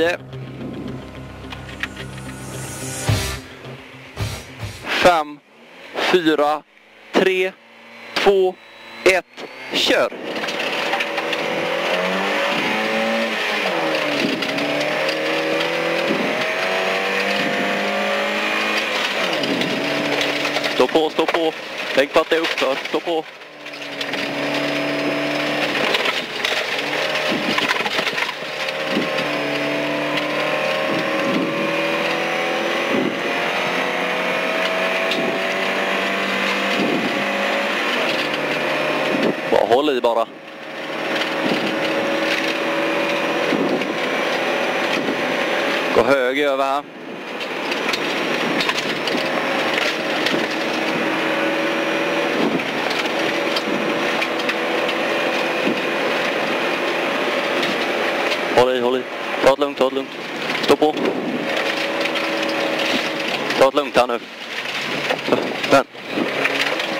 10. 5, 4, 3, 2, 1, kör! Stå på, stå på. Tänk på att det är uppfört. Stå på. Håll i bara. Gå höger över här. Håll i, håll i. Ta det lugnt, ta det lugnt. Stå på. Ta det lugnt här nu. Vänd.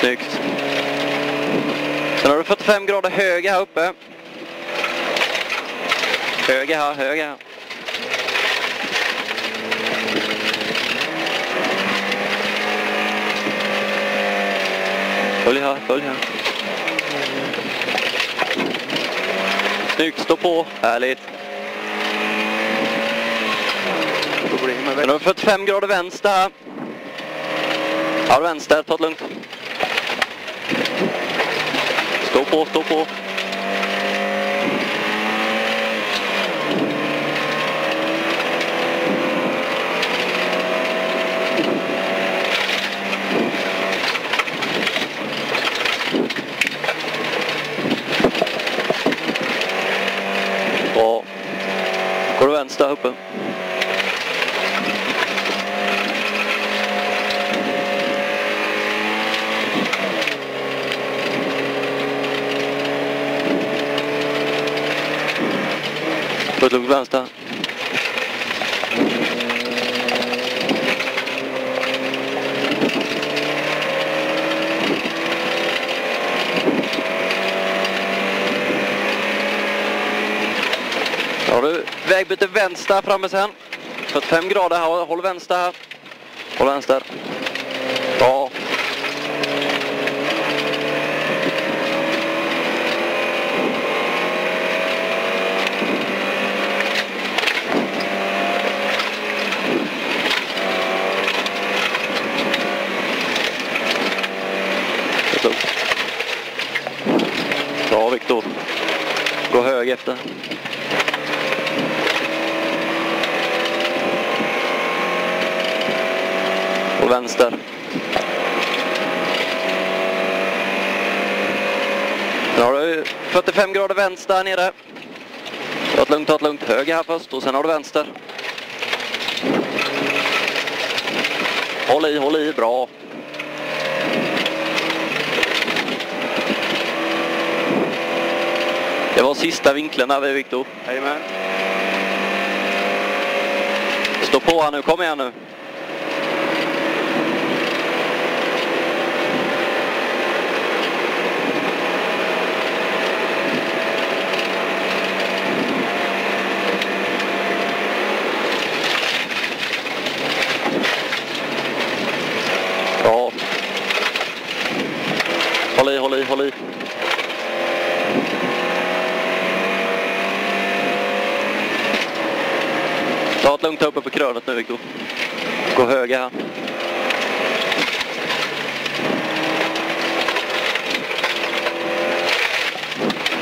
Snyggt. Sen har du 45 grader höger här uppe. Höger här, höger här. Följ här, följ här. Snyggt, stå på. Härligt. Sen har du 45 grader vänster här. Ja, vänster, ta det lugnt. Stå på, stå på. Bra. Går du vänster här uppe? Ta det lugnt vänster. Då har du vägbyte vänster framme sen. 45 grader här, håll vänster här. Håll vänster. Bra. Helt lugnt. Bra Viktor. Gå hög efter. Och vänster. Sen har du 45 grader vänster här nere. Ta det lugnt, ta det lugnt. Höger här först och sen har du vänster. Håll i, håll i. Bra. Det var sista vinkeln här, Viktor. Jajamän. Stå på här nu, kom igen nu. Bra. Håll i, håll i, håll i. Ta det lugnt här uppe på krönet nu Viktor. Gå höger här.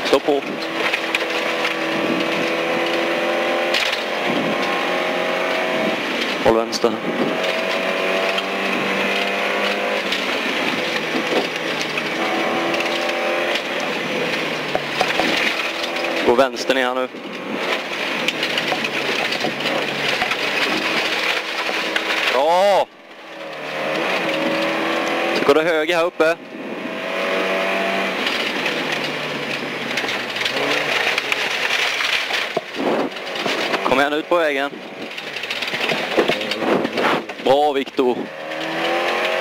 Stå på. Håll vänster. Gå vänster ner här nu. Bra! Så går det höger här uppe. Kom igen ut på vägen. Bra Viktor.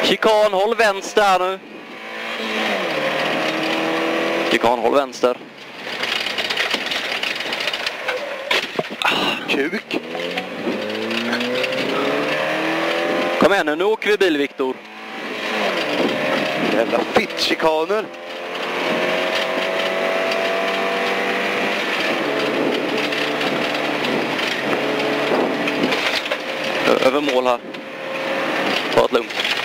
Chikan, håll vänster här nu. Chikan, håll vänster. Kuk. Kom igen nu, nu åker vi bil Viktor. Jävla fittchikaner. Över mål här. Ta det lugnt.